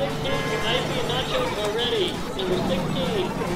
16 I Ivy Nachos already. Number 16.